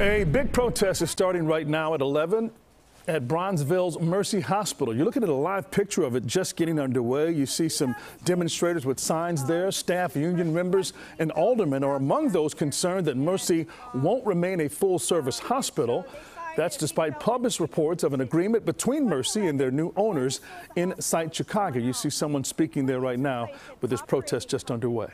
A big protest is starting right now at 11 at Bronzeville's Mercy Hospital. You're looking at a live picture of it just getting underway. You see some demonstrators with signs there. Staff, union members, and aldermen are among those concerned that Mercy won't remain a full-service hospital. That's despite published reports of an agreement between Mercy and their new owners Insight Chicago. You see someone speaking there right now with this protest just underway.